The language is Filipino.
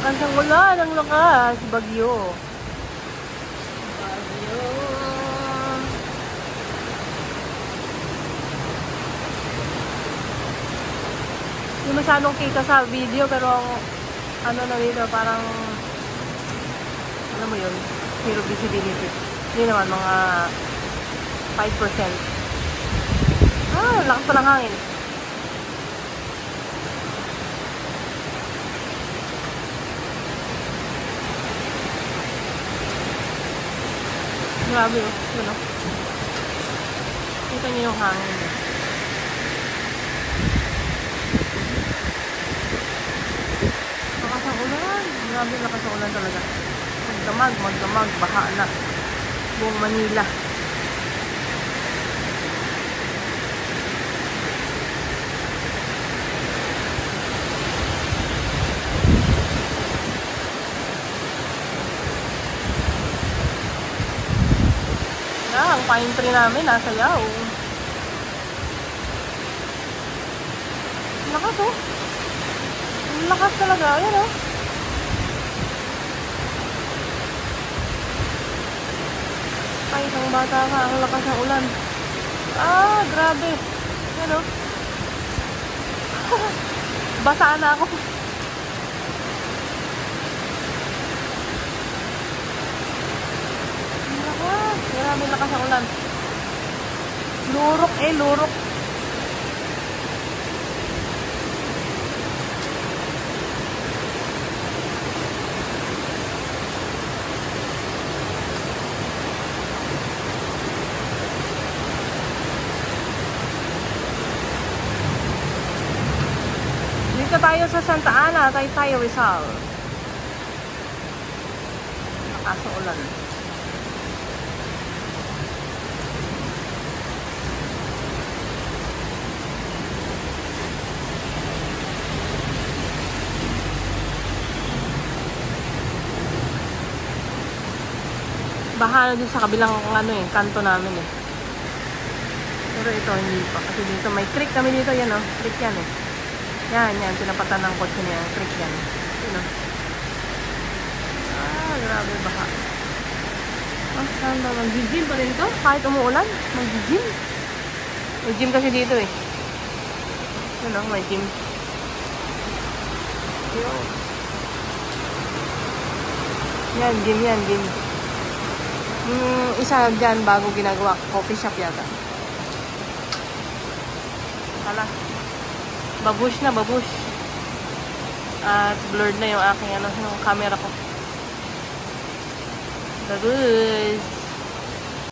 ng ulan, ang lakas. Bagyo. Bagyo. Hindi masyadong kita sa video, pero ano na dito, parang ano mo yun, zero visibility. Hindi naman, mga 5%. Ah, lakas pa ng hangin. Grabe oh. Oh. Kita niyo yung hangin. Lakas ang ulan. Grabe lakas ang ulan talaga. Magdamag, magdamag, baha na. Buong Manila. Ah, ang pine tree namin nasa yaw. Lakas oh. Lakas talaga. Ayan oh. Ay, isang bata ka. Ang lakas ng ulan. Ah, grabe. Ayan oh. Basa na ako. Ang lakas. Grabe lakas ng ulan. Lurok eh, lurok. Dito tayo sa Santa Ana, Taytay Rizal. Lakas ng ulan. Baha na dun sa kabilang ano eh, kanto namin eh. Pero ito hindi pa. Kasi dito may creek kami dito. Yan oh. Creek yan eh. Yan, yan. Pinapatan ng kotse niya. Creek yan. Yun oh. Ah, grabe baha. Ah, saan ba? Mag-gym pa rin to? Kahit umuulan, mag-gym. May gym kasi dito eh. Yun oh, may gym. Yun. Yan, gym yan, gym. Hmm, isa dyan bago ginagawa. Coffee shop yata. Hala. Babush na, babush. At blurred na yung aking ano, yung camera ko. Babush.